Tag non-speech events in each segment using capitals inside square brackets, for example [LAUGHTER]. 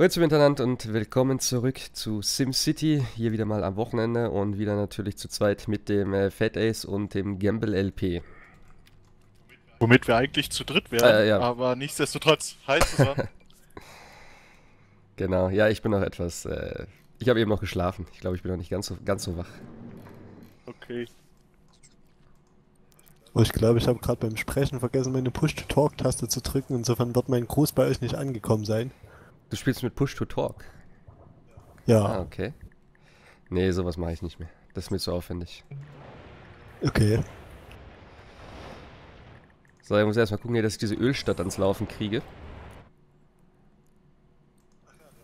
Grüezi miteinander und willkommen zurück zu SimCity. Hier wieder mal am Wochenende und wieder natürlich zu zweit mit dem äh, Fat Ace und dem Gamble LP. Womit wir eigentlich zu dritt wären, Äh, ja. aber nichtsdestotrotz. Hi zusammen. [LAUGHS] Genau, ja, ich bin noch etwas. Äh, ich habe eben noch geschlafen. Ich glaube, ich bin noch nicht ganz so, ganz so wach. okay. Oh, ich glaube, ich habe gerade beim Sprechen vergessen, meine Push-to-Talk-Taste zu drücken. Insofern wird mein Gruß bei euch nicht angekommen sein. Du spielst mit Push to Talk. Ja, Ah, okay. Nee, sowas mache ich nicht mehr. Das ist mir zu aufwendig. okay. So, ich muss erstmal gucken, dass ich diese Ölstadt ans Laufen kriege.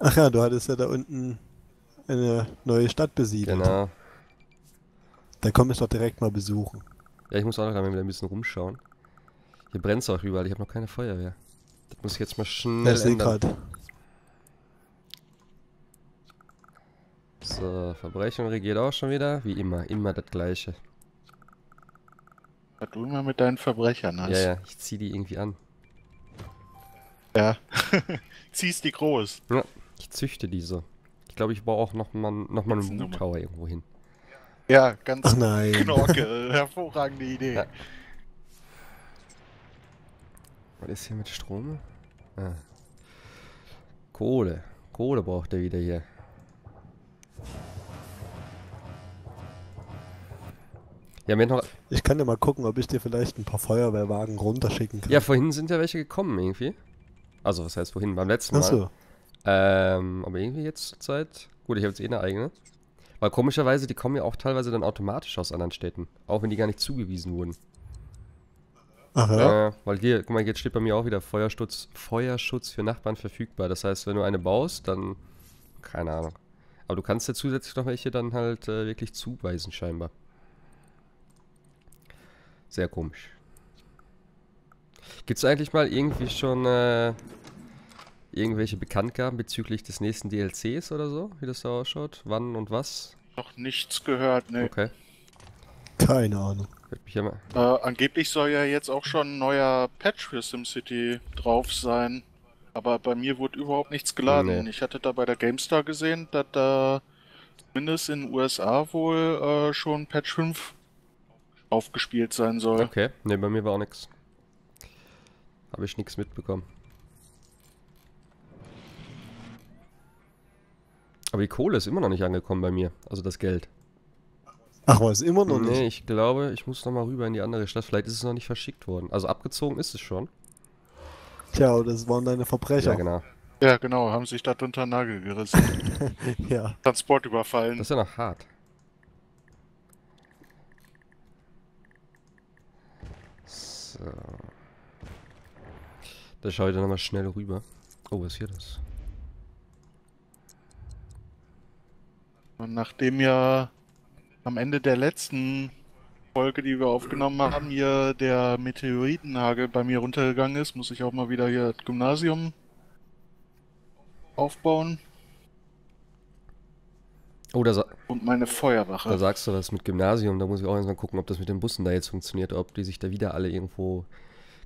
Ach ja, du hattest ja da unten eine neue Stadt besiedelt. Genau. Da komme ich doch direkt mal besuchen. Ja, ich muss auch noch mal wieder ein bisschen rumschauen. Hier brennt es auch überall. Ich habe noch keine Feuerwehr. Das muss ich jetzt mal Ja, schnell ich sehe ändern. gerade. So, Verbrechung regiert auch schon wieder. Wie immer, immer das gleiche. Was du immer mit deinen Verbrechern hast. Ja, ja, ich zieh die irgendwie an. ja. [LAUGHS] Ziehst die groß. Ja, ich züchte die so. Ich glaube, ich baue auch noch mal, noch mal einen. Tower irgendwo hin. Ja, ganz Ach nein. [LAUGHS] knorke. Hervorragende Idee. Ja. Was ist hier mit Strom? Ah. Kohle. Kohle braucht er wieder hier. Ja, haben noch, Ich kann ja mal gucken, ob ich dir vielleicht ein paar Feuerwehrwagen runterschicken kann. ja, vorhin sind ja welche gekommen irgendwie. Also, was heißt vorhin? Beim letzten Mal. Achso. Ähm, aber irgendwie jetzt zur Zeit. Gut, ich habe jetzt eh eine eigene. Weil komischerweise, die kommen ja auch teilweise dann automatisch aus anderen Städten. Auch wenn die gar nicht zugewiesen wurden. Ach ja. Äh, weil hier, guck mal, jetzt steht bei mir auch wieder Feuerschutz, Feuerschutz für Nachbarn verfügbar. Das heißt, wenn du eine baust, dann. Keine Ahnung. Aber du kannst ja zusätzlich noch welche dann halt äh, wirklich zuweisen, scheinbar. Sehr komisch. Gibt es eigentlich mal irgendwie schon äh, irgendwelche Bekanntgaben bezüglich des nächsten DLCs oder so, wie das da ausschaut? Wann und was? Noch nichts gehört, ne. Okay. Keine Ahnung. Ja mal. Äh, angeblich soll ja jetzt auch schon ein neuer Patch für SimCity drauf sein. Aber bei mir wurde überhaupt nichts geladen. Nee. Ich hatte da bei der GameStar gesehen, dass da zumindest in den USA wohl äh, schon Patch 5 aufgespielt sein soll. Okay, ne, bei mir war auch nix. Habe ich nichts mitbekommen. Aber die Kohle ist immer noch nicht angekommen bei mir. Also das Geld. Ach, was immer noch nicht. Nee, ich glaube, ich muss noch mal rüber in die andere Stadt. Vielleicht ist es noch nicht verschickt worden. Also abgezogen ist es schon. Tja, und das waren deine Verbrecher. Ja, genau. Ja, genau, haben sich da unter den Nagel gerissen. [LAUGHS] Ja. Transport überfallen. Das ist ja noch hart. So. Da schaue ich dann nochmal schnell rüber. Oh, was ist hier das? Und nachdem ja am Ende der letzten Folge, die wir aufgenommen haben, hier der Meteoritenhagel bei mir runtergegangen ist, muss ich auch mal wieder hier das Gymnasium aufbauen Oh, da, und meine da Feuerwache. sagst du was mit Gymnasium. Da muss ich auch erstmal gucken, ob das mit den Bussen da jetzt funktioniert. Ob die sich da wieder alle irgendwo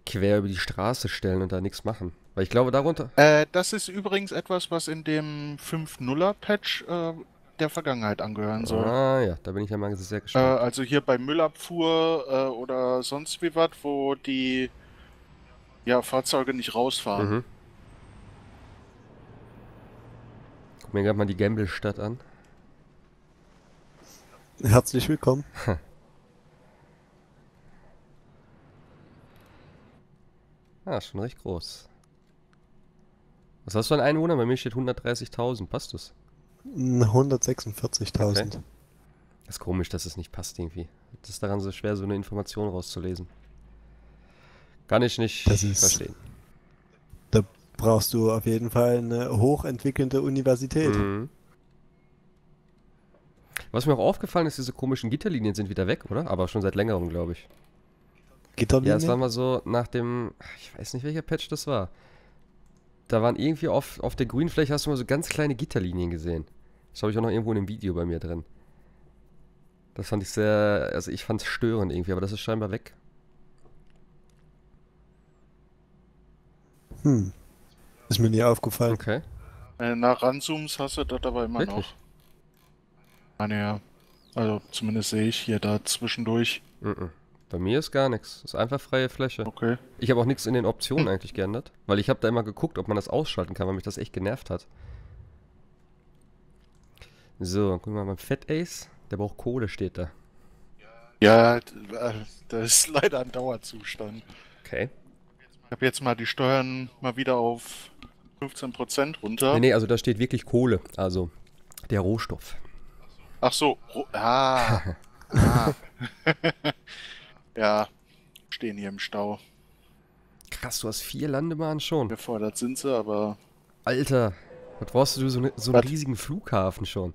quer über die Straße stellen und da nichts machen. Weil ich glaube, darunter. Äh, das ist übrigens etwas, was in dem 5.0er Patch äh, der Vergangenheit angehören soll. Ah ja, da bin ich ja mal sehr Äh, gespannt. also hier bei Müllabfuhr äh, oder sonst wie was, wo die ja, Fahrzeuge nicht rausfahren. mhm. Guck mir gerade mal die Gamble-Stadt an. Herzlich willkommen. [LAUGHS] Ah, ist schon recht groß. Was hast du an Einwohner? Bei mir steht 130.000. Passt das? 146.000. Okay. Das ist komisch, dass es nicht passt irgendwie. Das ist daran so schwer, so eine Information rauszulesen. Kann ich nicht Das ist- verstehen. Da brauchst du auf jeden Fall eine hochentwickelnde Universität. Mhm. Was mir auch aufgefallen ist, diese komischen Gitterlinien sind wieder weg, oder? Aber schon seit längerem, glaube ich. Gitterlinie? Ja, es war mal so nach dem, ich weiß nicht, welcher Patch das war. Da waren irgendwie auf, auf der Grünfläche hast du mal so ganz kleine Gitterlinien gesehen. Das habe ich auch noch irgendwo in einem Video bei mir drin. Das fand ich sehr, also ich fand es störend irgendwie, aber das ist scheinbar weg. Hm. Ist mir nie aufgefallen. Okay. Wenn du nach ranzoomst, hast du das aber immer Wirklich? noch. Ah, ja. Also zumindest sehe ich hier da zwischendurch. Mhm. Bei mir ist gar nichts. Ist einfach freie Fläche. Okay. Ich habe auch nichts in den Optionen eigentlich geändert, weil ich habe da immer geguckt, ob man das ausschalten kann, weil mich das echt genervt hat. So, gucken wir mal beim Fat Ace. Der braucht Kohle, steht da. Ja, äh, das ist leider ein Dauerzustand. Okay. Ich habe jetzt mal die Steuern mal wieder auf 15% runter. Nee, nee, also da steht wirklich Kohle. Also der Rohstoff. Ach so. Ah. [LAUGHS] ah. [LAUGHS] ja. Stehen hier im Stau. Krass, du hast vier Landebahnen schon. Gefordert sind sie, aber Alter, was brauchst du so, ne, so einen riesigen Flughafen schon?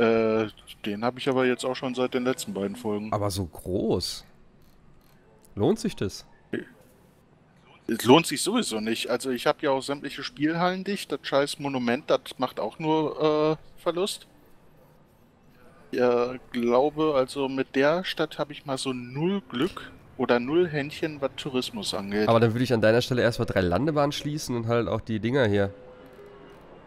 äh, den habe ich aber jetzt auch schon seit den letzten beiden Folgen. Aber so groß. Lohnt sich das? Es lohnt sich sowieso nicht. Also ich habe ja auch sämtliche Spielhallen dicht. Das scheiß Monument, das macht auch nur äh, Verlust. Ja, glaube, also mit der Stadt habe ich mal so null Glück oder null Händchen, was Tourismus angeht. Aber dann würde ich an deiner Stelle erstmal drei Landebahnen schließen und halt auch die Dinger hier.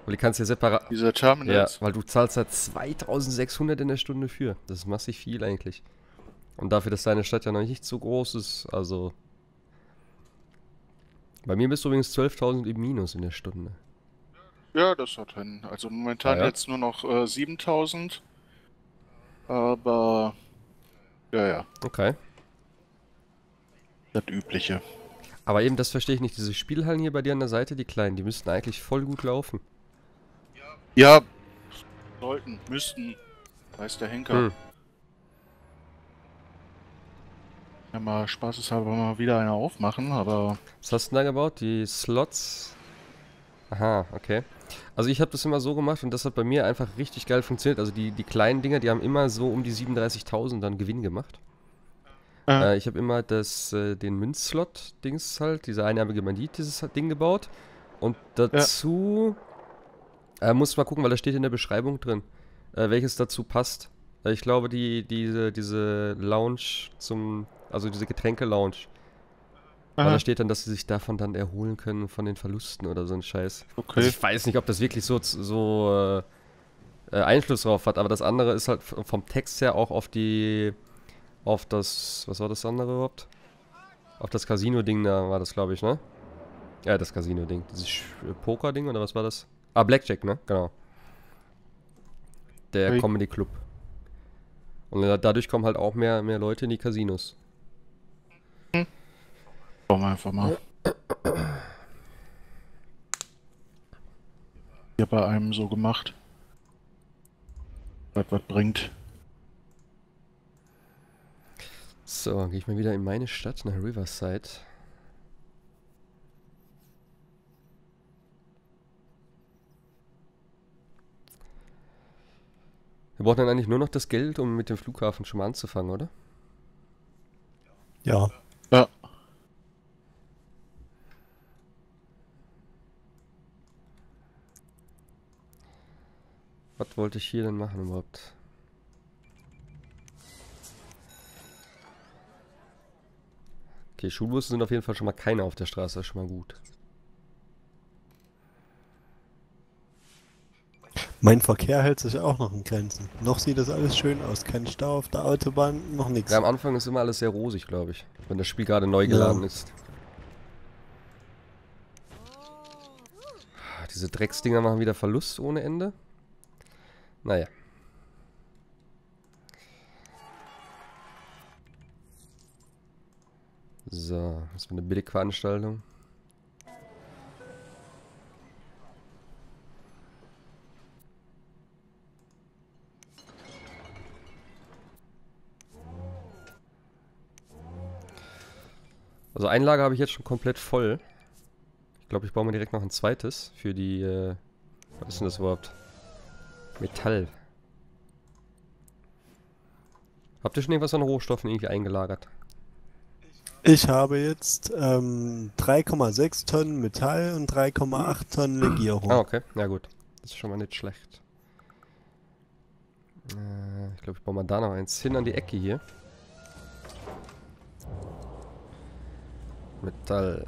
Weil die kannst du ja separat. Diese Ja, Terminals. weil du zahlst halt 2600 in der Stunde für. Das ist massig viel eigentlich. Und dafür, dass deine Stadt ja noch nicht so groß ist, also. Bei mir bist du übrigens 12.000 im Minus in der Stunde. Ja, das hat hin. Also momentan Ah, ja? jetzt nur noch äh, 7000. Aber ja, ja, Okay. das Übliche. Aber eben, das verstehe ich nicht. Diese Spielhallen hier bei dir an der Seite, die kleinen, die müssten eigentlich voll gut laufen. Ja, sollten, müssten, weiß der Henker. Hm. Ja, mal spaßeshalber mal wieder eine aufmachen, aber Was hast du denn da gebaut? Die Slots? Aha, okay. Also ich habe das immer so gemacht und das hat bei mir einfach richtig geil funktioniert. Also die, die kleinen Dinger, die haben immer so um die 37.000 dann Gewinn gemacht. äh, Äh, ich habe immer das, äh, den Münzslot-Dings halt, diese einarmige Bandit, dieses Ding gebaut. Und dazu äh, muss mal gucken, weil da steht in der Beschreibung drin, äh, welches dazu passt. Äh, ich glaube, die, diese, diese Lounge zum, also diese Getränke-Lounge. Weil aha, da steht dann, dass sie sich davon dann erholen können von den Verlusten oder so ein Scheiß. Also okay. ich weiß nicht, ob das wirklich so, so äh, äh, Einfluss drauf hat, aber das andere ist halt vom Text her auch auf die, auf das, was war das andere überhaupt? Auf das Casino-Ding da war das, glaube ich, ne? Ja, das Casino-Ding. Dieses äh, Poker-Ding oder was war das? Ah, Blackjack, ne? Genau. Der Okay. Comedy Club. Und da- dadurch kommen halt auch mehr, mehr Leute in die Casinos. Schauen wir einfach mal. Hier bei einem so gemacht. Was was bringt. So, gehe ich mal wieder in meine Stadt nach Riverside. Wir brauchen dann eigentlich nur noch das Geld, um mit dem Flughafen schon mal anzufangen, oder? Ja. Ja. Was wollte ich hier denn machen überhaupt? Okay, Schulbusse sind auf jeden Fall schon mal keine auf der Straße, das ist schon mal gut. Mein Verkehr hält sich auch noch in Grenzen. Noch sieht das alles schön aus. Kein Stau auf der Autobahn, noch nichts. Ja, am Anfang ist immer alles sehr rosig, glaube ich. Wenn das Spiel gerade neu Ja. geladen ist. Diese Drecksdinger machen wieder Verlust ohne Ende. Naja. So, was für eine Billigveranstaltung. Also ein Lager habe ich jetzt schon komplett voll. Ich glaube, ich baue mir direkt noch ein zweites für die, äh, was ist denn das überhaupt? Metall. Habt ihr schon irgendwas an Rohstoffen irgendwie eingelagert? Ich habe jetzt ähm, 3,6 Tonnen Metall und 3,8 Tonnen Legierung. Ah, okay. Ja gut. Das ist schon mal nicht schlecht. Äh, ich glaube, ich baue mal da noch eins hin an die Ecke hier. Metall.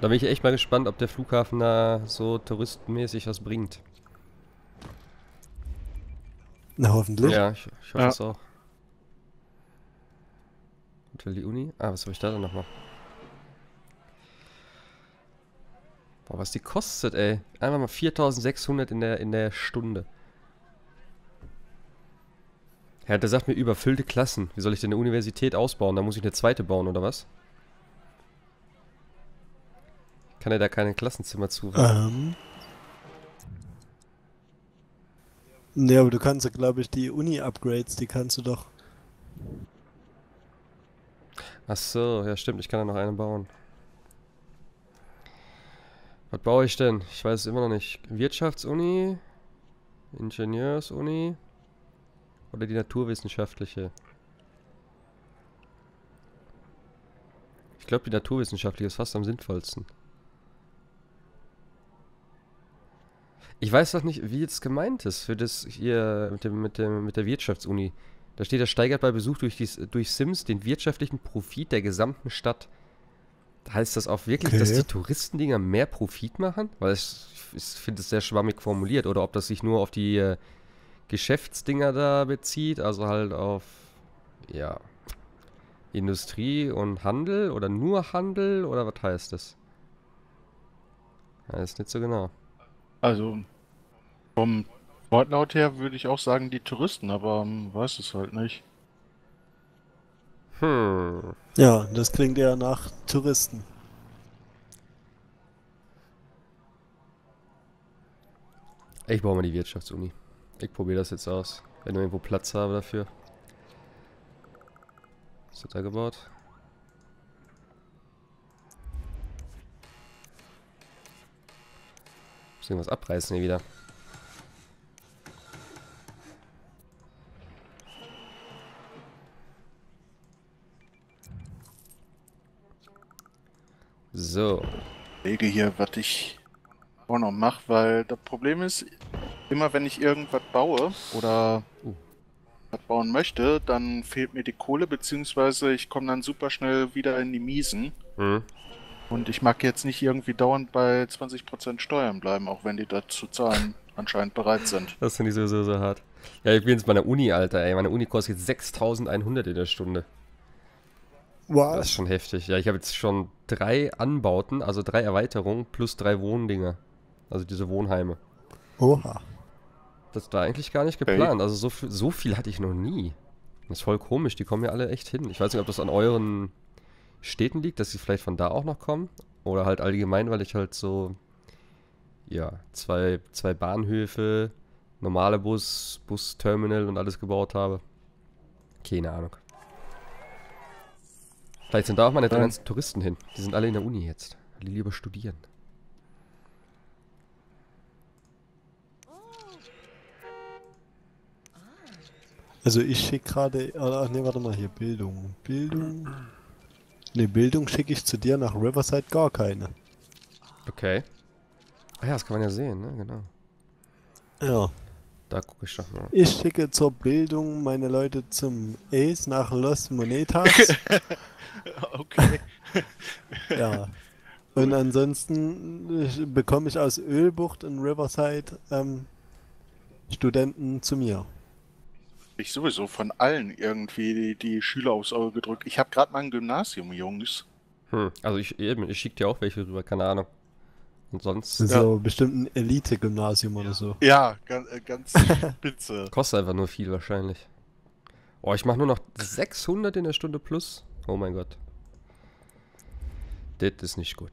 Da bin ich echt mal gespannt, ob der Flughafen da so touristenmäßig was bringt. Na, hoffentlich. Ja, ich, ich hoffe Ja. es auch. Und will die Uni? Ah, was habe ich da denn nochmal? Boah, was die kostet, ey. Einfach mal 4600 in der, in der Stunde. Ja, der sagt mir überfüllte Klassen. Wie soll ich denn eine Universität ausbauen? Da muss ich eine zweite bauen, oder was? Kann er da keine Klassenzimmer zuweisen? Ähm. Ne, aber du kannst ja, glaube ich, die Uni-Upgrades, die kannst du doch. Ach so, ja stimmt, ich kann da noch eine bauen. Was baue ich denn? Ich weiß es immer noch nicht. Wirtschaftsuni? Ingenieursuni? Oder die naturwissenschaftliche? Ich glaube, die naturwissenschaftliche ist fast am sinnvollsten. Ich weiß doch nicht, wie jetzt gemeint ist für das hier mit, dem, mit, dem, mit der Wirtschaftsuni. Da steht, er steigert bei Besuch durch, die, durch Sims den wirtschaftlichen Profit der gesamten Stadt. Heißt das auch wirklich, dass Okay. die Touristendinger mehr Profit machen? Weil ich, ich finde es sehr schwammig formuliert. Oder ob das sich nur auf die äh, Geschäftsdinger da bezieht, also halt auf, ja, Industrie und Handel oder nur Handel oder was heißt das? Ja, ist nicht so genau. Also vom Wortlaut her würde ich auch sagen die Touristen, aber ähm, weiß es halt nicht. Hm. Ja, das klingt eher nach Touristen. Ich baue mal die Wirtschaftsuni. Ich probiere das jetzt aus. Wenn ich irgendwo Platz habe dafür. Was wird da gebaut? Muss irgendwas abreißen hier wieder. So. Lege hier, was ich auch noch mache, weil das Problem ist, immer wenn ich irgendwas baue oder Uh. was bauen möchte, dann fehlt mir die Kohle, beziehungsweise ich komme dann super schnell wieder in die Miesen. Hm. Und ich mag jetzt nicht irgendwie dauernd bei 20% Steuern bleiben, auch wenn die dazu zahlen [LAUGHS] anscheinend bereit sind. Das finde ich sowieso so hart. Ja, ich bin jetzt bei der Uni, Alter, ey. Meine Uni kostet jetzt 6100 in der Stunde. Das ist schon heftig. Ja, ich habe jetzt schon drei Anbauten, also drei Erweiterungen plus drei Wohndinger. Also diese Wohnheime. Oha. Das war eigentlich gar nicht geplant. Also so, viel- so viel hatte ich noch nie. Das ist voll komisch, die kommen ja alle echt hin. Ich weiß nicht, ob das an euren Städten liegt, dass sie vielleicht von da auch noch kommen. Oder halt allgemein, weil ich halt so, ja, zwei, zwei Bahnhöfe, normale Bus, Busterminal und alles gebaut habe. Keine Ahnung. Vielleicht sind da auch meine Ja. ganzen Touristen hin. Die sind alle in der Uni jetzt. Die lieber studieren. Also ich schicke gerade, ach nee, warte mal hier, Bildung. Bildung. Ne, Bildung schicke ich zu dir nach Riverside gar keine. Okay. Ah ja, das kann man ja sehen, ne? Genau. Ja. Da gucke ich doch mal. Ich schicke zur Bildung meine Leute zum Ace nach Los Monetas. [LAUGHS] Okay. ja. Und ansonsten äh, bekomme ich aus Ölbucht und Riverside ähm, Studenten zu mir. Ich sowieso von allen irgendwie die, die Schüler aufs Auge gedrückt. Ich habe gerade mal ein Gymnasium, Jungs. Hm, also ich eben, ich schicke dir auch welche rüber, keine Ahnung. Und sonst Das ist so bestimmt ein Elite-Gymnasium oder so. Ja, ganz, ganz [LAUGHS] spitze. kostet einfach nur viel wahrscheinlich. Oh, ich mache nur noch 600 in der Stunde plus. Oh mein Gott. Das ist nicht gut.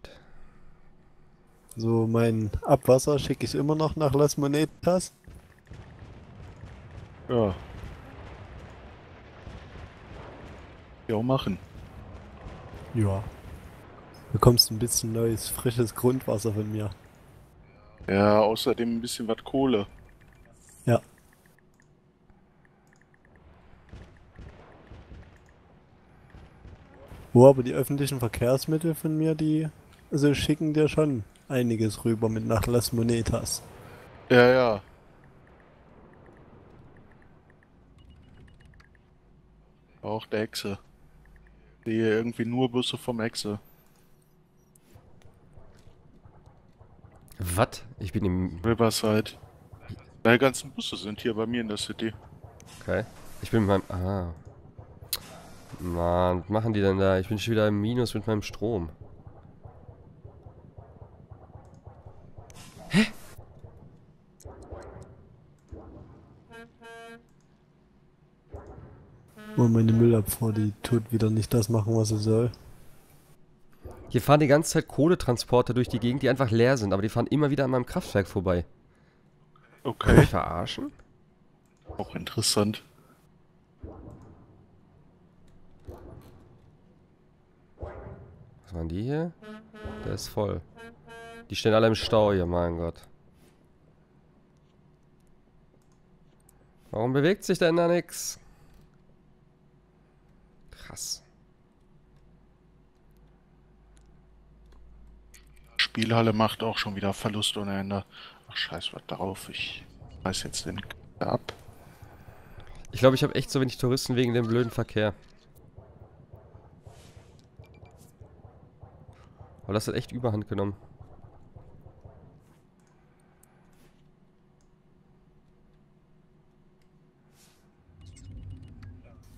So mein Abwasser schicke ich immer noch nach Las Monetas. Ja. Ja, machen. Ja. Bekommst ein bisschen neues, frisches Grundwasser von mir. Ja, außerdem ein bisschen was Kohle. Ja. Wo aber die öffentlichen Verkehrsmittel von mir, die also schicken dir schon einiges rüber mit nach Las Monetas. Ja, ja. Auch der Hexe. Sehe irgendwie nur Busse vom Hexe. Was? Ich bin im. Riverside. Deine ganzen Busse sind hier bei mir in der City. Okay. Ich bin mit meinem. Ah. Mann, was machen die denn da? Ich bin schon wieder im Minus mit meinem Strom. Oh, meine Müllabfuhr, die tut wieder nicht das machen, was sie soll. Hier fahren die ganze Zeit Kohletransporter durch die Gegend, die einfach leer sind, aber die fahren immer wieder an meinem Kraftwerk vorbei. Kann Okay. mich verarschen? Auch interessant. Was waren die hier? Der ist voll. Die stehen alle im Stau hier, mein Gott. Warum bewegt sich denn da nix? Krass. Spielhalle macht auch schon wieder Verlust ohne Ende. Ach scheiß was drauf. Ich reiß jetzt den ab. Ich glaube, ich habe echt so wenig Touristen wegen dem blöden Verkehr. Aber das hat echt Überhand genommen.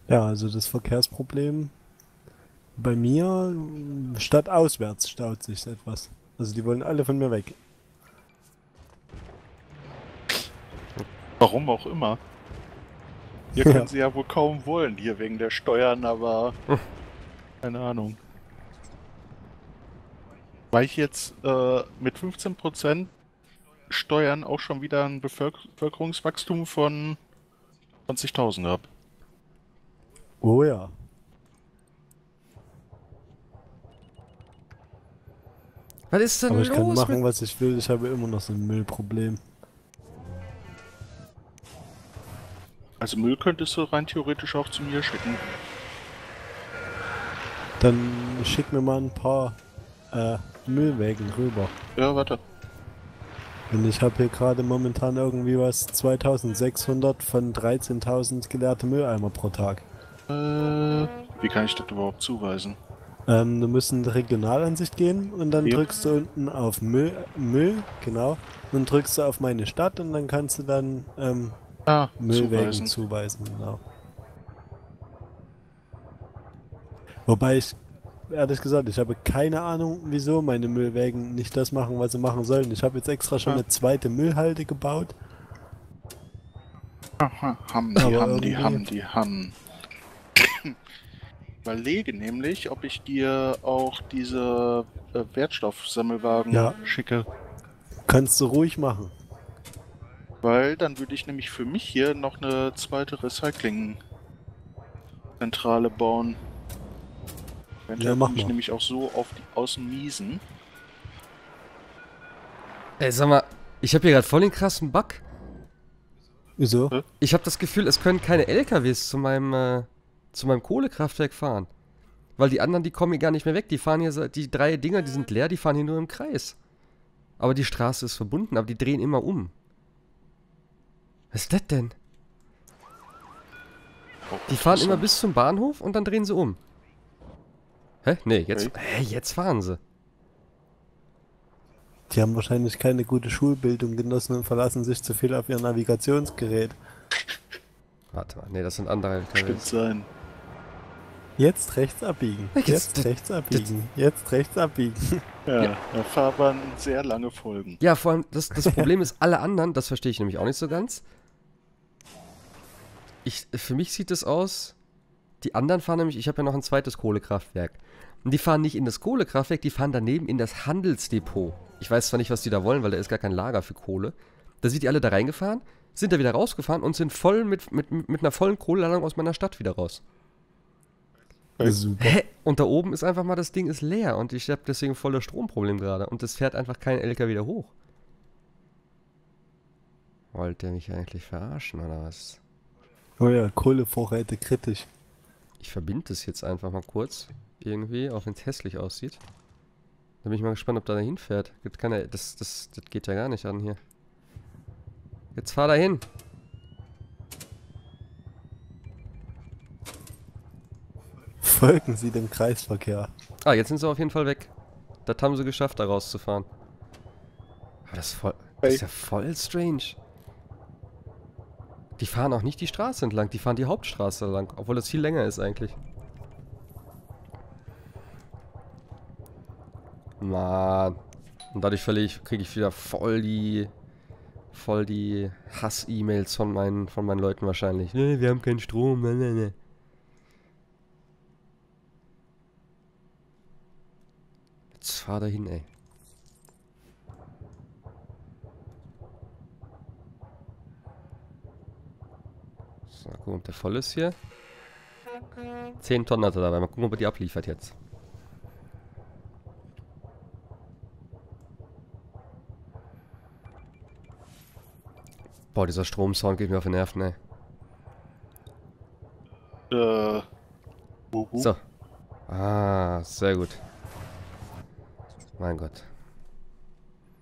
Ja, also das Verkehrsproblem bei mir stadtauswärts staut sich etwas. Also die wollen alle von mir weg. Warum auch immer. Hier [LAUGHS] können sie ja wohl kaum wollen, hier wegen der Steuern, aber [LAUGHS] keine Ahnung. Weil ich jetzt äh, mit 15% Steuern auch schon wieder ein Bevölker Bevölkerungswachstum von 20.000 habe. Oh ja. Was ist denn Aber ich kann los machen, mit... was ich will. Ich habe immer noch so ein Müllproblem. Also Müll könntest du rein theoretisch auch zu mir schicken. Dann schick mir mal ein paar äh, Müllwägen rüber. Ja, warte. Und ich habe hier gerade momentan irgendwie was 2600 von 13.000 geleerte Mülleimer pro Tag. Äh, wie kann ich das überhaupt zuweisen? Ähm, du musst in die Regionalansicht gehen und dann Ja. drückst du unten auf Müll, Müll, genau. Dann drückst du auf meine Stadt und dann kannst du dann ähm, Ah, Müllwägen zuweisen. zuweisen, genau. Wobei ich, ehrlich gesagt, ich habe keine Ahnung, wieso meine Müllwägen nicht das machen, was sie machen sollen. Ich habe jetzt extra schon Ah. eine zweite Müllhalde gebaut. Aha, haben die, Aber haben die, haben die, haben. Überlege nämlich, ob ich dir auch diese äh, Wertstoffsammelwagen Ja. schicke. Kannst du ruhig machen. Weil dann würde ich nämlich für mich hier noch eine zweite Recycling-Zentrale bauen. Eventuell Ja, mach komme ich mal. nämlich auch so auf die Außenmiesen. Ey, sag mal, ich habe hier gerade voll den krassen Bug. Wieso? Ich habe das Gefühl, es können keine LKWs zu meinem, äh, zu meinem Kohlekraftwerk fahren. Weil die anderen, die kommen hier gar nicht mehr weg. Die fahren hier, so- die drei Dinger, die sind leer, die fahren hier nur im Kreis. Aber die Straße ist verbunden, aber die drehen immer um. Was ist das denn? Oh, Die fahren immer bis zum Bahnhof und dann drehen sie um. Hä? Nee, jetzt, hä, jetzt fahren sie. Die haben wahrscheinlich keine gute Schulbildung genossen und verlassen sich zu viel auf ihr Navigationsgerät. Warte mal, nee, das sind andere LKWs. sein. Jetzt rechts abbiegen. Jetzt- rechts abbiegen. Jetzt rechts abbiegen. [LAUGHS] Ja, Ja. Fahrbahn sehr lange Folgen. Ja, vor allem, das, das Problem ist, alle anderen, das verstehe ich nämlich auch nicht so ganz. Ich, für mich sieht es aus, die anderen fahren nämlich, ich habe ja noch ein zweites Kohlekraftwerk. Und die fahren nicht in das Kohlekraftwerk, die fahren daneben in das Handelsdepot. Ich weiß zwar nicht, was die da wollen, weil da ist gar kein Lager für Kohle. Da sind die alle da reingefahren, sind da wieder rausgefahren und sind voll mit, mit, mit einer vollen Kohleladung aus meiner Stadt wieder raus. Super. Hä? Und da oben ist einfach mal, das Ding ist leer und ich habe deswegen voll das Stromproblem gerade. Und es fährt einfach kein LKW wieder hoch. Wollt ihr mich eigentlich verarschen oder was? Oh ja, Kohlevorräte kritisch. Ich verbinde das jetzt einfach mal kurz. Irgendwie, auch wenn es hässlich aussieht. Da bin ich mal gespannt, ob da dahin fährt. Gibt keine, das, das, das geht ja gar nicht an hier. Jetzt fahr da hin. Folgen Sie dem Kreisverkehr. Ah, jetzt sind sie auf jeden Fall weg. Das haben sie geschafft, da rauszufahren. Aber das ist, voll, das ist ja voll strange. Die fahren auch nicht die Straße entlang, die fahren die Hauptstraße lang, obwohl das viel länger ist eigentlich. Mann. Und dadurch kriege ich wieder voll die voll die Hass-E-Mails von meinen, von meinen Leuten wahrscheinlich. Nee, wir haben keinen Strom. Nee, nee, nee. Jetzt fahr da hin, ey. So, gucken, ob der voll ist hier. 10 Tonnen hat er dabei. Mal gucken, ob er die abliefert jetzt. Boah, dieser Stromsound geht mir auf den Nerven, ey. Äh. Uhu. So. Ah, sehr gut. Mein Gott.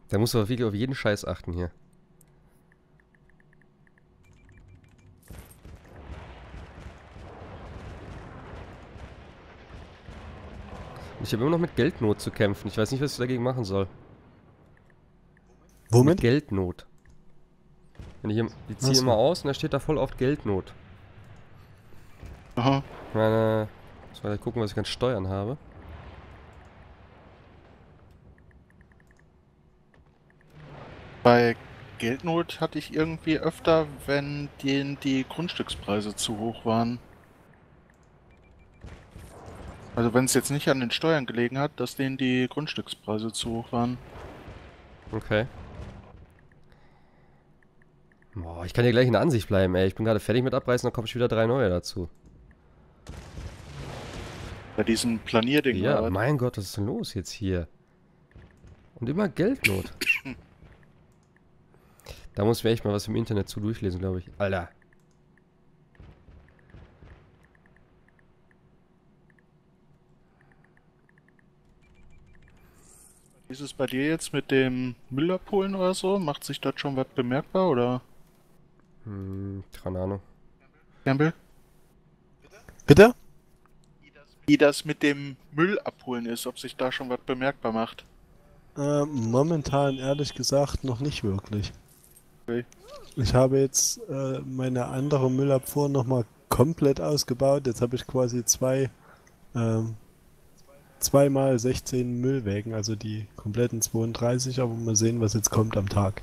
Da muss aber wirklich auf jeden Scheiß achten hier. Ich habe immer noch mit Geldnot zu kämpfen. Ich weiß nicht, was ich dagegen machen soll. Mit Womit? Geldnot. Wenn ich, die ziehe immer aus und da steht da voll oft Geldnot. Aha. Meine. Muss mal gucken, was ich an Steuern habe. Bei Geldnot hatte ich irgendwie öfter, wenn denen die Grundstückspreise zu hoch waren. Also wenn es jetzt nicht an den Steuern gelegen hat, dass denen die Grundstückspreise zu hoch waren. Okay. Boah, ich kann hier gleich in der Ansicht bleiben, ey. Ich bin gerade fertig mit abreißen, dann komme ich wieder drei neue dazu. Bei diesem Planierding. Ja, war- mein Gott, was ist denn los jetzt hier? Und immer Geldnot. Da muss ich mir echt mal was im Internet zu durchlesen, glaube ich. Alter. Wie ist es bei dir jetzt mit dem Müll abholen oder so? Macht sich das schon was bemerkbar oder? Hm, keine Ahnung. Campbell? Bitte? Wie das mit dem Müll abholen ist, ob sich da schon was bemerkbar macht. Äh, momentan ehrlich gesagt noch nicht wirklich. Okay. Ich habe jetzt äh, meine andere Müllabfuhr nochmal komplett ausgebaut. Jetzt habe ich quasi zwei, ähm, zweimal 16 Müllwägen, also die kompletten 32, aber mal sehen, was jetzt kommt am Tag.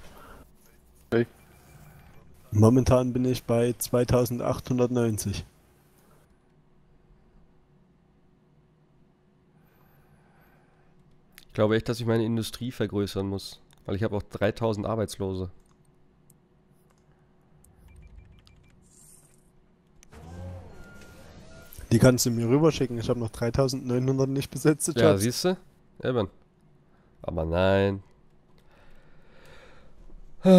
Okay. Momentan bin ich bei 2890. Ich glaube echt, dass ich meine Industrie vergrößern muss. Weil ich habe auch 3000 Arbeitslose. Die kannst du mir rüberschicken. Ich habe noch 3900 nicht besetzte Jobs. Ja, siehst du? Eben. Aber nein. Ich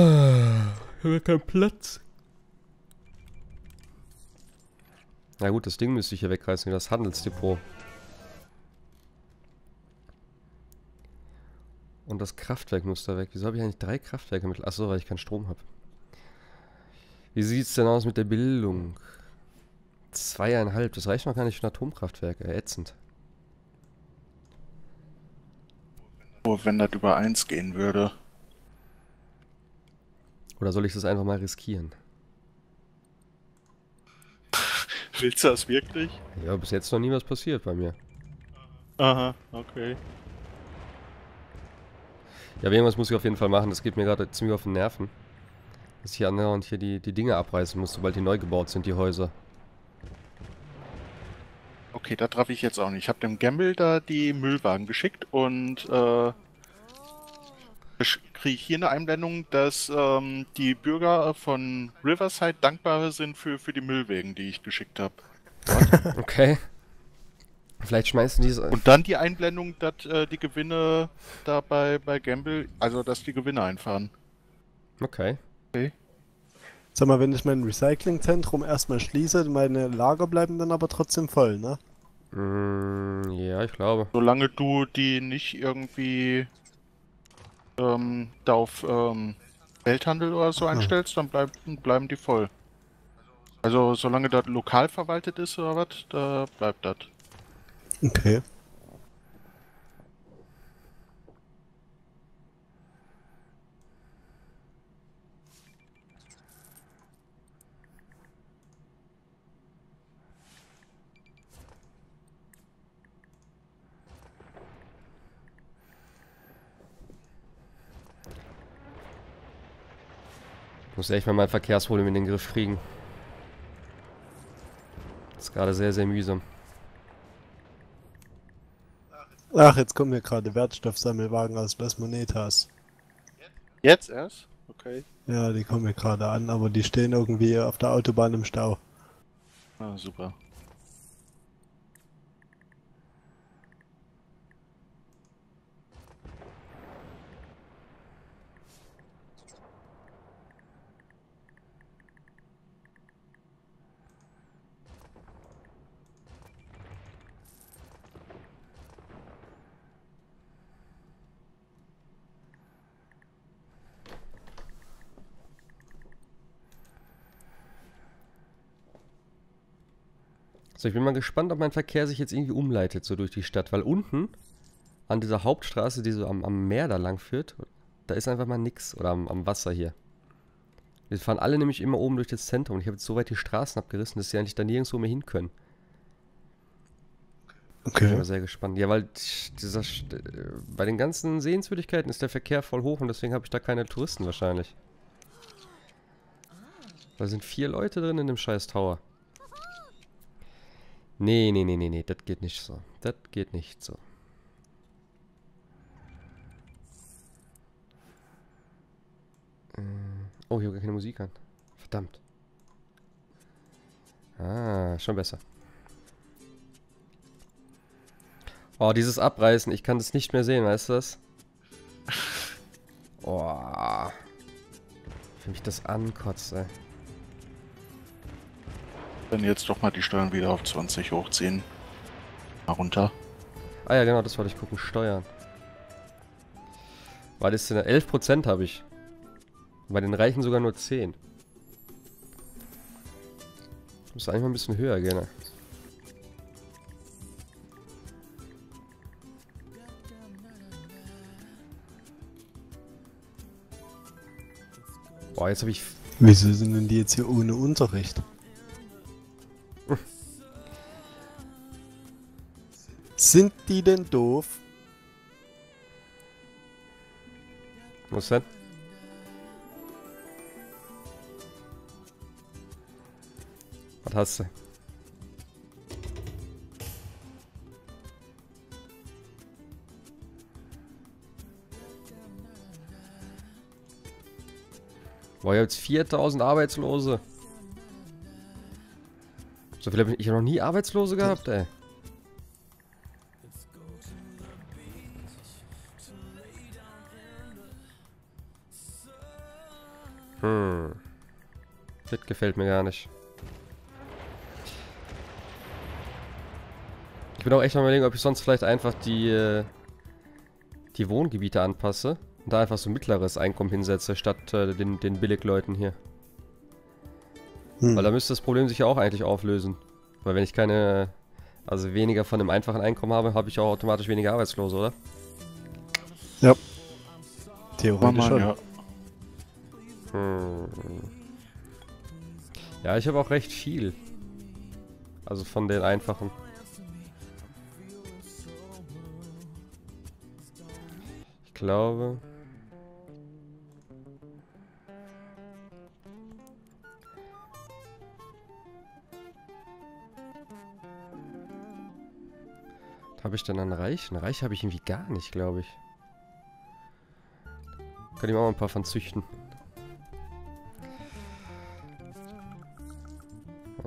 habe keinen Platz. Na gut, das Ding müsste ich hier wegreißen, das Handelsdepot. Und das Kraftwerk muss da weg. Wieso habe ich eigentlich drei Kraftwerke mit? Achso, weil ich keinen Strom habe. Wie sieht's denn aus mit der Bildung? Zweieinhalb, das reicht noch gar nicht für ein Atomkraftwerk, ey, ätzend. Oh, wenn das über eins gehen würde. Oder soll ich das einfach mal riskieren? [LAUGHS] Willst du das wirklich? Ja, bis jetzt noch nie was passiert bei mir. Aha, okay. Ja, irgendwas muss ich auf jeden Fall machen. Das geht mir gerade ziemlich auf den Nerven. Dass ich hier andauernd hier die, die Dinge abreißen muss, sobald die neu gebaut sind, die Häuser. Okay, da traf ich jetzt auch nicht. Ich habe dem Gamble da die Müllwagen geschickt und äh, kriege ich hier eine Einblendung, dass ähm, die Bürger von Riverside dankbar sind für, für die Müllwägen, die ich geschickt habe. [LAUGHS] Okay. Vielleicht schmeißen die. Und dann die Einblendung, dass äh, die Gewinne da bei, bei Gamble, also dass die Gewinne einfahren. Okay. Sag mal, wenn ich mein Recyclingzentrum erstmal schließe, meine Lager bleiben dann aber trotzdem voll, ne? Mm, ja, ich glaube. Solange du die nicht irgendwie ähm, da auf ähm, Welthandel oder so einstellst, dann bleib, bleiben die voll. Also solange das lokal verwaltet ist oder was, da bleibt das. Okay. Ich muss echt mal mein Verkehrsvolumen in den Griff kriegen. Das ist gerade sehr, sehr mühsam. Ach, jetzt kommen hier gerade Wertstoffsammelwagen aus Las Monetas. Jetzt erst? Okay. Ja, die kommen hier gerade an, aber die stehen irgendwie auf der Autobahn im Stau. Ah, super. So, ich bin mal gespannt, ob mein Verkehr sich jetzt irgendwie umleitet, so durch die Stadt. Weil unten, an dieser Hauptstraße, die so am, am Meer da lang führt, da ist einfach mal nix. Oder am, am Wasser hier. Wir fahren alle nämlich immer oben durch das Zentrum. Und ich habe jetzt so weit die Straßen abgerissen, dass sie eigentlich da nirgendwo mehr hin können. Bin Okay. aber sehr gespannt. Ja, weil dieser, äh, bei den ganzen Sehenswürdigkeiten ist der Verkehr voll hoch und deswegen habe ich da keine Touristen wahrscheinlich. Da sind vier Leute drin in dem scheiß Tower. Nee, nee, nee, nee, nee, das geht nicht so. Das geht nicht so. Ähm, Oh, hier habe keine Musik an. Verdammt. Ah, schon besser. Oh, dieses Abreißen, ich kann das nicht mehr sehen, weißt du das? [LAUGHS] Oh. Für mich das ankotzt, ey. Dann jetzt doch mal die Steuern wieder auf 20 hochziehen. Mal runter. Ah ja, genau, das wollte ich gucken. Steuern. Weil das sind ja 11% habe ich. Bei den Reichen sogar nur 10. Muss eigentlich mal ein bisschen höher gehen. ne? Boah, jetzt habe ich Wieso sind denn die jetzt hier ohne Unterricht? Sind die denn doof? Was denn? Was hast du? Boah, jetzt 4000 Arbeitslose. So viel habe ich, noch nie Arbeitslose gehabt, ey. Gefällt mir gar nicht. Ich bin auch echt mal überlegen, ob ich sonst vielleicht einfach die, äh, die Wohngebiete anpasse und da einfach so mittleres Einkommen hinsetze, statt äh, den, den Billigleuten hier. Hm. Weil da müsste das Problem sich ja auch eigentlich auflösen. Weil wenn ich keine, also weniger von einem einfachen Einkommen habe, habe ich auch automatisch weniger Arbeitslose, oder? Theoretisch Mama, schon. ja. Hm. Ja, ich habe auch recht viel. Also von den einfachen. Ich glaube. Habe ich denn an Reichen? Reich habe ich irgendwie gar nicht, glaube ich. Kann ich mir auch mal ein paar von züchten.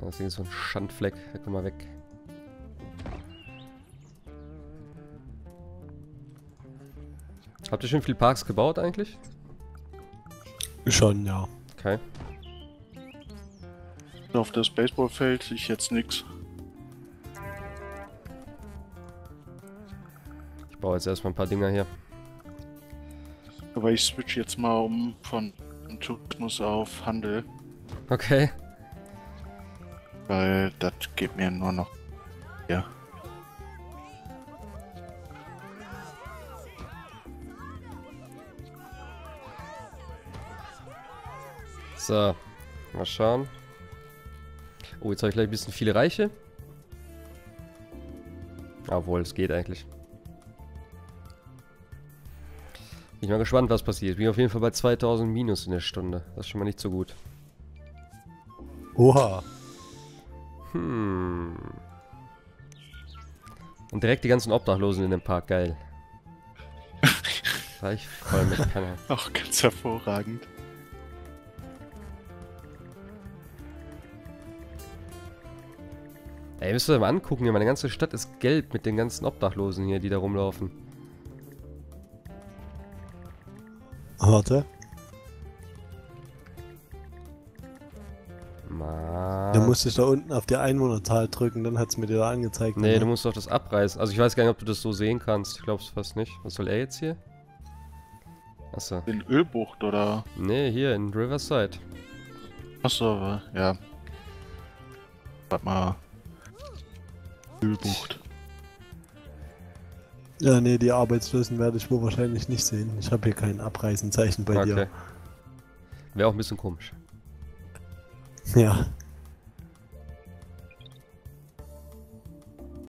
Das ist so ein Schandfleck. Da komm mal weg. Habt ihr schon viel Parks gebaut eigentlich? Schon, ja. Okay. Auf das Baseballfeld ich jetzt nix. Ich baue jetzt erstmal ein paar Dinger hier. Aber ich switch jetzt mal um von Tourismus auf Handel, Okay. Weil das geht mir nur noch. Ja. So. Mal schauen. Oh, jetzt habe ich gleich ein bisschen viele Reiche. Obwohl, es geht eigentlich. Ich Bin mal gespannt, was passiert. Bin auf jeden Fall bei 2000 Minus in der Stunde. Das ist schon mal nicht so gut. Oha. Und direkt die ganzen Obdachlosen in dem Park, geil. [LAUGHS] War ich voll mit Kanne. Ach, ganz hervorragend. Ey, müsst ihr mal angucken, hier, meine ganze Stadt ist gelb mit den ganzen Obdachlosen hier, die da rumlaufen. Warte. Da musste ich da unten auf die Einwohnerzahl drücken, dann hat es mir dir da angezeigt. Nee, ne? du musst doch das abreißen. Also ich weiß gar nicht, ob du das so sehen kannst. Ich glaub's fast nicht. Was soll er jetzt hier? Achso. In Ölbucht oder. Nee, hier in Riverside. Achso, ja. Warte mal. Ölbucht. Ja, nee, die Arbeitslosen werde ich wohl wahrscheinlich nicht sehen. Ich habe hier kein Abreisenzeichen bei Okay. dir. Wäre auch ein bisschen komisch. Ja.